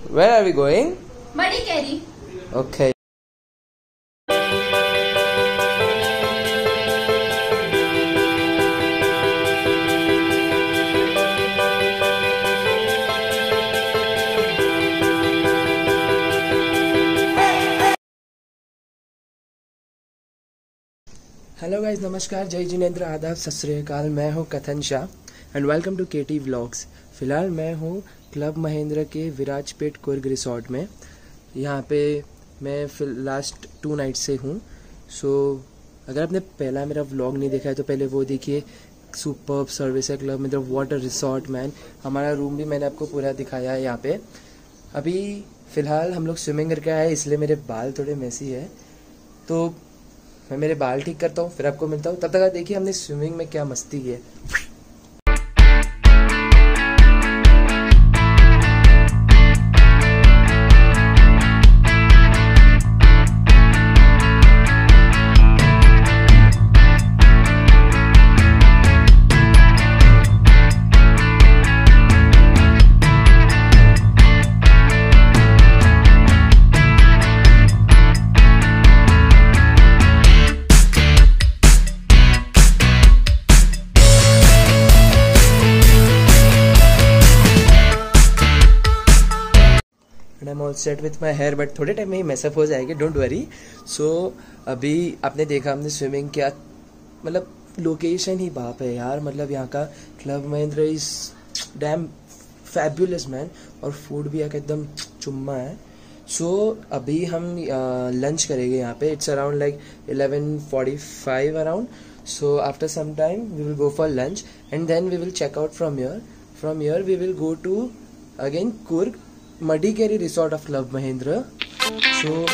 Where are we going? Madikeri. Okay. Hello guys नमस्कार जय जिनेन्द्र आदाब सत श्रीकाल मैं हूँ Kathan Shah and welcome to K T vlogs फ़िलहाल मैं हूँ क्लब महेंद्र के विराजपेट कुर्ग रिसोर्ट में। यहाँ पे मैं फिल लास्ट टू नाइट से हूँ। सो अगर आपने पहला मेरा व्लॉग नहीं देखा है तो पहले वो देखिए। सुपर सर्विस है club Mahindra water resort man हमारा रूम भी मैंने आपको पूरा दिखाया है यहाँ पे। अभी फ़िलहाल हम लोग स्विमिंग करके आए इसलिए मेरे बाल थोड़े मैसी है। तो मैं मेरे बाल ठीक करता हूँ, फिर आपको मिलता हूँ। तब तक देखिए हमने स्विमिंग में क्या मस्ती की है। I'm all set with my hair but थोड़े टाइम में ही मैसअप हो जाएगी डोंट वरी सो अभी आपने देखा हमने स्विमिंग किया। मतलब लोकेशन ही बाप है यार। मतलब यहाँ का club Mahindra is damn fabulous man और फ़ूड भी यहाँ का एकदम चुम्मा है। सो so, अभी हम लंच करेंगे यहाँ पे। It's around like eleven forty five around so after some time we will go for lunch and then we will check out from here from here we will go to again Coorg Madikeri resort of love Mahindra. So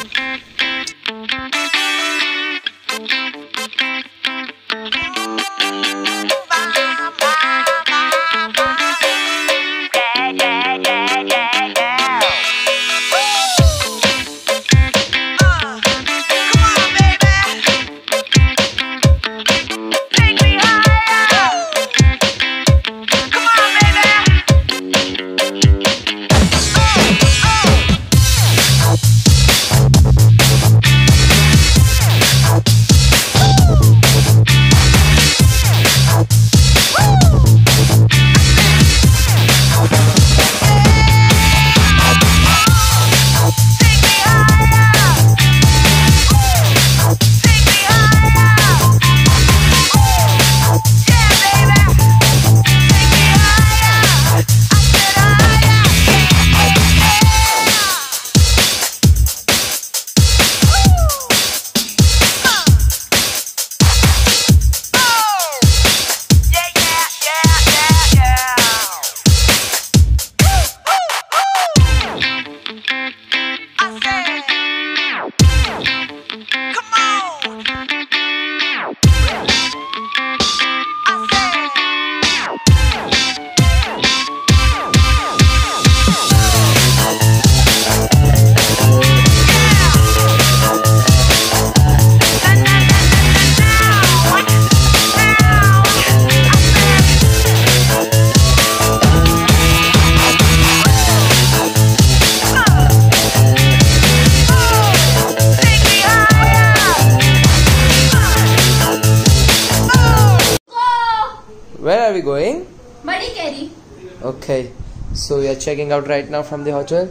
Okay. So we are checking out right now from the hotel.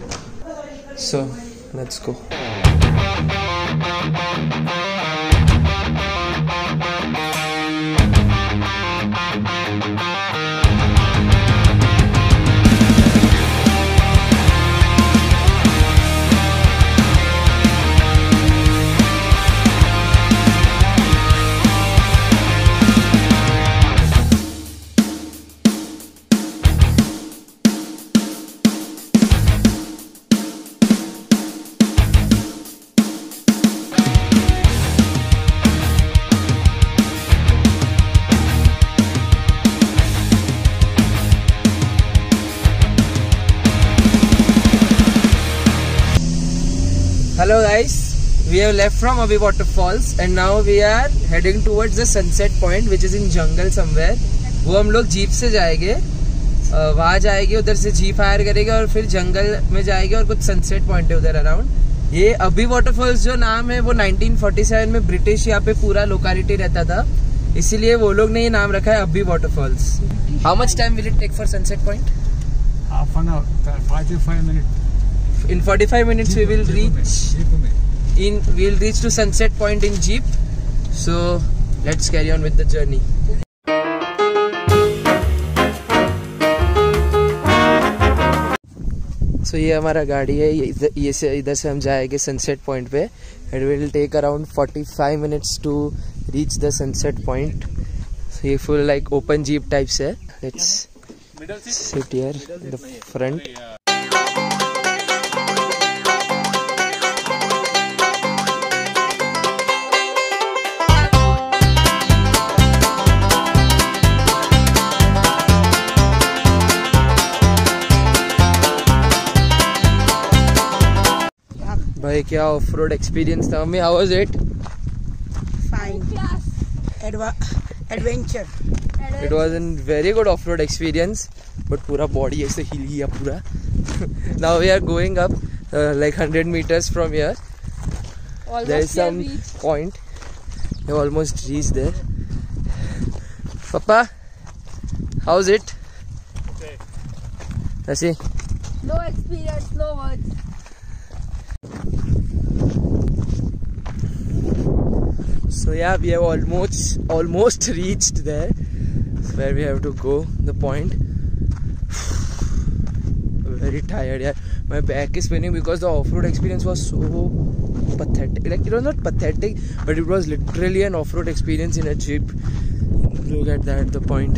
So let's go. Hello guys, we have left from Abbey Waterfalls and now we are heading towards the sunset point which is in jungle somewhere. वो हम लोग jeep से जाएँगे। वहाँ जाएगी उधर से जी fire करेगी और फिर जंगल में जाएगी और कुछ सनसेट पॉइंट है उधर अराउंड ये अभी वाटरफॉल्स जो नाम है वो 1947 में ब्रिटिश यहाँ पे पूरा लोकालिटी रहता था। इसीलिए वो लोग ने ये नाम रखा है अभी waterfalls how much time will it take for sunset point half an hour, 45 minutes. In 45 minutes we will reach in we'll reach to sunset point in jeep. So let's carry on with the journey. So so, ये हमारा गाड़ी है ये इधर ये से इधर से हम जाएँगे सनसेट पॉइंट पे it will take around 45 minutes to reach the sunset point ये full like open jeep types है. Let's sit here the front भाई क्या ऑफ़ रोड एक्सपीरियंस था? Mummy how was it fine. Adva- adventure. It was an very good off road experience but पूरा body ऐसे हिल गया पूरा. Now we are going up like hundred meters from here there is some point. You almost reached there. Papa how's it? Okay. No experience, no words. So yeah, we have almost almost reached there where we have to go. The point. Very tired, yeah. My back is spinning because the off-road experience was so pathetic. Like it was not pathetic, but it was literally an off-road experience in a jeep. Look at that, the point.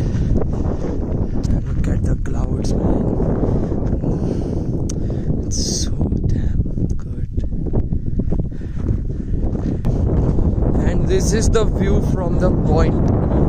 Look at the clouds, man. It's so damn good. and this is the view from the point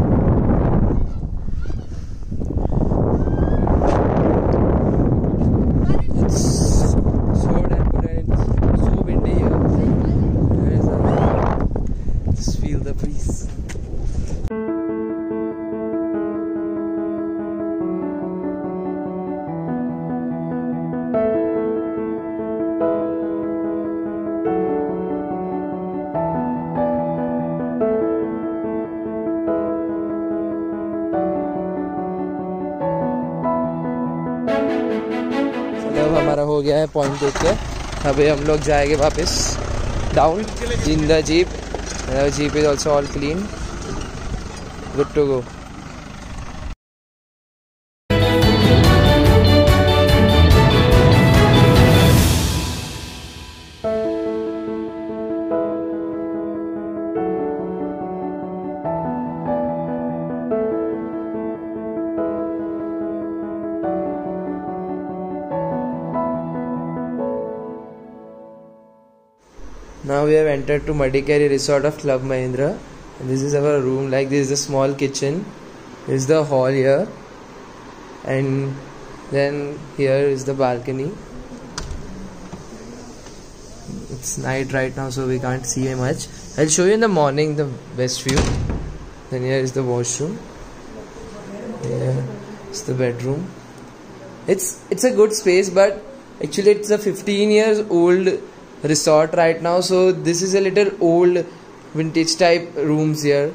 हो गया है point देख के। अभी हम लोग जाएँगे वापस down in the jeep jeep is also all clean good to go Now we have entered to Madikeri Resort of Club Mahindra. And this is our room. Like this is a small kitchen. This is the hall here. And then here is the balcony. It's night right now, so we can't see much. I'll show you in the morning the best view. Then here is the washroom. Here is the bedroom. It's it's a good space, but actually it's a 15 years old resort right now. So this is a little old vintage type rooms here